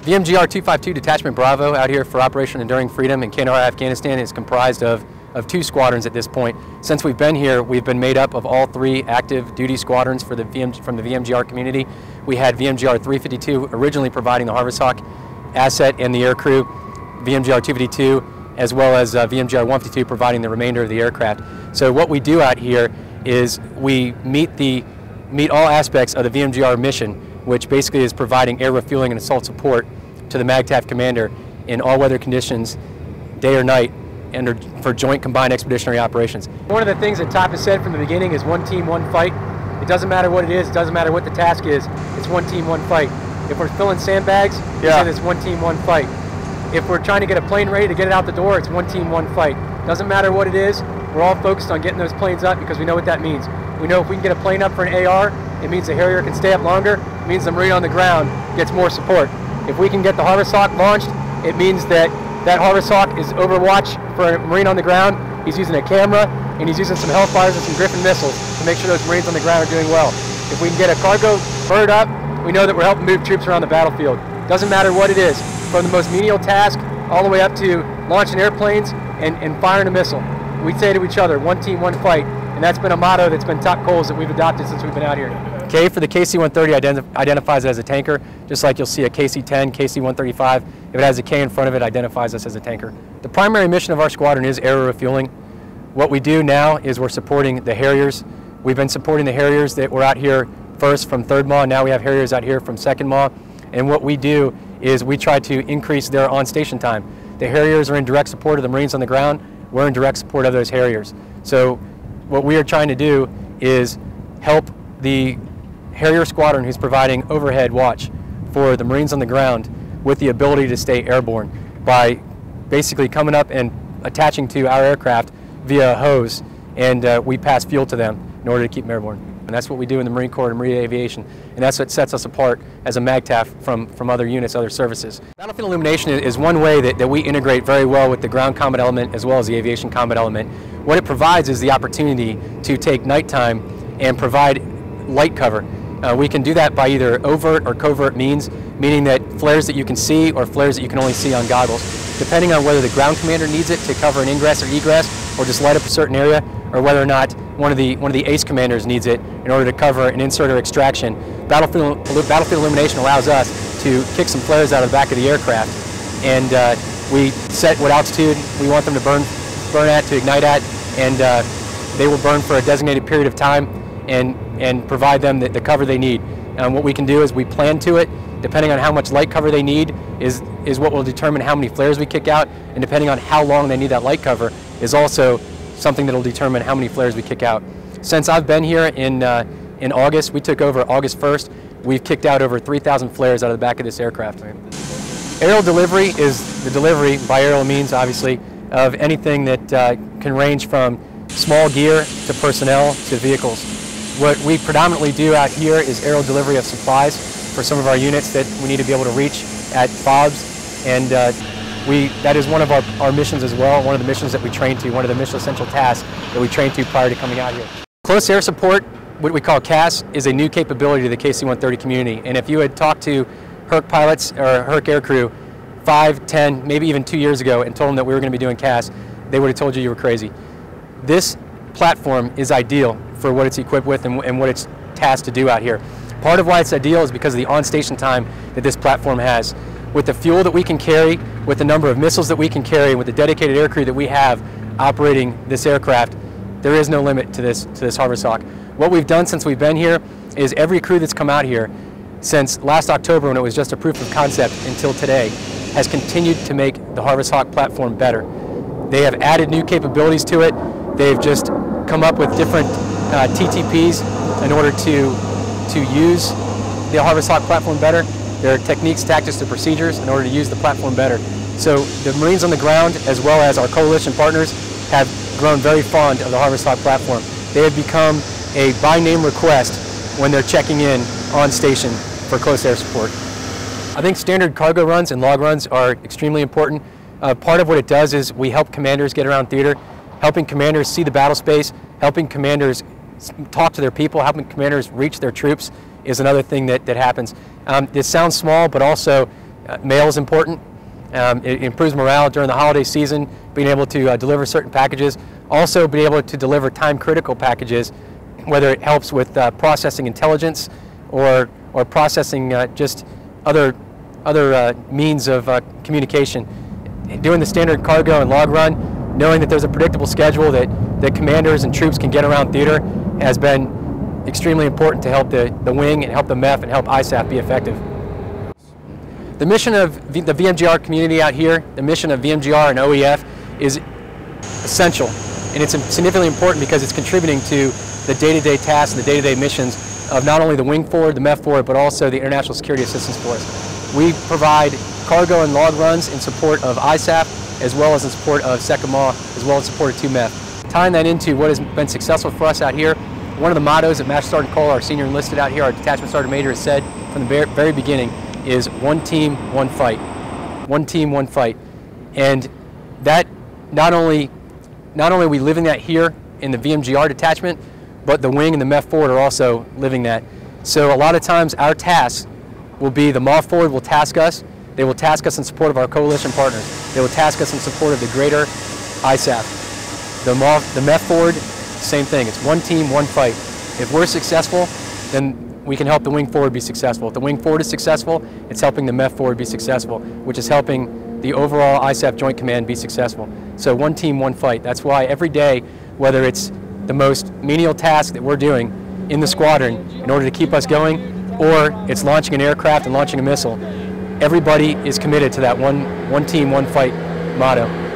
VMGR 252 Detachment Bravo out here for Operation Enduring Freedom in Kandahar, Afghanistan is comprised of, of two squadrons at this point. Since we've been here, we've been made up of all three active duty squadrons for the VM, from the VMGR community. We had VMGR 352 originally providing the Harvest Hawk asset and the air crew, VMGR 252, as well as uh, VMGR 152 providing the remainder of the aircraft. So what we do out here is we meet the meet all aspects of the VMGR mission which basically is providing air refueling and assault support to the MAGTF commander in all weather conditions, day or night, and for joint combined expeditionary operations. One of the things that TOP has said from the beginning is one team, one fight. It doesn't matter what it is, it doesn't matter what the task is, it's one team, one fight. If we're filling sandbags, yeah. it's one team, one fight. If we're trying to get a plane ready to get it out the door, it's one team, one fight. Doesn't matter what it is, we're all focused on getting those planes up because we know what that means. We know if we can get a plane up for an AR, it means the Harrier can stay up longer. Means the Marine on the ground gets more support. If we can get the Harvest Hawk launched, it means that that Harvest Hawk is overwatch for a Marine on the ground. He's using a camera and he's using some Hellfires and some Griffin missiles to make sure those Marines on the ground are doing well. If we can get a cargo bird up, we know that we're helping move troops around the battlefield. Doesn't matter what it is, from the most menial task all the way up to launching airplanes and, and firing a missile. We say to each other, one team, one fight, and that's been a motto that's been top Cole's that we've adopted since we've been out here. K for the KC-130 identi identifies it as a tanker, just like you'll see a KC-10, KC-135. If it has a K in front of it, identifies us as a tanker. The primary mission of our squadron is air refueling. What we do now is we're supporting the Harriers. We've been supporting the Harriers that were out here first from 3rd MAW, now we have Harriers out here from 2nd MAW. And what we do is we try to increase their on-station time. The Harriers are in direct support of the Marines on the ground. We're in direct support of those Harriers. So what we are trying to do is help the Harrier Squadron who's providing overhead watch for the Marines on the ground with the ability to stay airborne by basically coming up and attaching to our aircraft via a hose and uh, we pass fuel to them in order to keep them airborne. And that's what we do in the Marine Corps and Marine Aviation. And that's what sets us apart as a MAGTF from, from other units, other services. Battlefield illumination is one way that, that we integrate very well with the ground combat element as well as the aviation combat element. What it provides is the opportunity to take nighttime and provide light cover uh, we can do that by either overt or covert means, meaning that flares that you can see or flares that you can only see on goggles. Depending on whether the ground commander needs it to cover an ingress or egress or just light up a certain area, or whether or not one of the one of the ACE commanders needs it in order to cover an insert or extraction. Battlefield, battlefield illumination allows us to kick some flares out of the back of the aircraft, and uh, we set what altitude we want them to burn burn at, to ignite at, and uh, they will burn for a designated period of time and, and provide them the, the cover they need. And what we can do is we plan to it, depending on how much light cover they need is, is what will determine how many flares we kick out, and depending on how long they need that light cover is also something that will determine how many flares we kick out. Since I've been here in, uh, in August, we took over August 1st, we've kicked out over 3,000 flares out of the back of this aircraft. Aerial delivery is the delivery, by aerial means obviously, of anything that uh, can range from small gear to personnel to vehicles. What we predominantly do out here is aerial delivery of supplies for some of our units that we need to be able to reach at FOBs. And uh, we, that is one of our, our missions as well, one of the missions that we train to, one of the mission essential tasks that we train to prior to coming out here. Close air support, what we call CAS, is a new capability to the KC-130 community. And if you had talked to Herc pilots or Herc aircrew five, ten, maybe even two years ago and told them that we were going to be doing CAS, they would have told you you were crazy. This platform is ideal for what it's equipped with and, and what it's tasked to do out here. Part of why it's ideal is because of the on-station time that this platform has. With the fuel that we can carry, with the number of missiles that we can carry, with the dedicated aircrew that we have operating this aircraft, there is no limit to this, to this Harvest Hawk. What we've done since we've been here is every crew that's come out here since last October when it was just a proof of concept until today has continued to make the Harvest Hawk platform better. They have added new capabilities to it. They've just come up with different uh, TTPs in order to, to use the Harvest Hawk platform better. There are techniques, tactics, and procedures in order to use the platform better. So the Marines on the ground, as well as our coalition partners, have grown very fond of the Harvest Hawk platform. They have become a by name request when they're checking in on station for close air support. I think standard cargo runs and log runs are extremely important. Uh, part of what it does is we help commanders get around theater, helping commanders see the battle space, helping commanders talk to their people, helping commanders reach their troops is another thing that, that happens. Um, this sounds small, but also Uh, mail is important. Um, it improves morale during the holiday season, being able to uh, deliver certain packages. Also, being able to deliver time-critical packages, whether it helps with uh, processing intelligence or, or processing uh, just other, other uh, means of uh, communication. Doing the standard cargo and log run, knowing that there's a predictable schedule that, that commanders and troops can get around theater has been extremely important to help the, the wing and help the MEF and help ISAF be effective. The mission of the VMGR community out here, the mission of VMGR and OEF is essential. And it's significantly important because it's contributing to the day-to-day -day tasks and the day-to-day -day missions of not only the Wing Forward, the MEF Forward, but also the International Security Assistance Force. We provide cargo and log runs in support of ISAF, as well as in support of SECOMA, as well as in support of 2MEF. Tying that into what has been successful for us out here, one of the mottos that Master Sergeant Cole, our senior enlisted out here, our detachment sergeant major, has said from the very beginning is one team, one fight. One team, one fight. And that not only, not only are we living that here in the VMGR detachment, but the wing and the MEF forward are also living that. So a lot of times our task will be the MAW forward will task us, they will task us in support of our coalition partners. They will task us in support of the greater ISAF. The, the MEF forward, same thing. It's one team, one fight. If we're successful, then we can help the wing forward be successful. If the wing forward is successful, it's helping the MEF forward be successful, which is helping the overall ISAF Joint Command be successful. So one team, one fight. That's why every day, whether it's the most menial task that we're doing in the squadron in order to keep us going, or it's launching an aircraft and launching a missile, everybody is committed to that one, one team, one fight motto.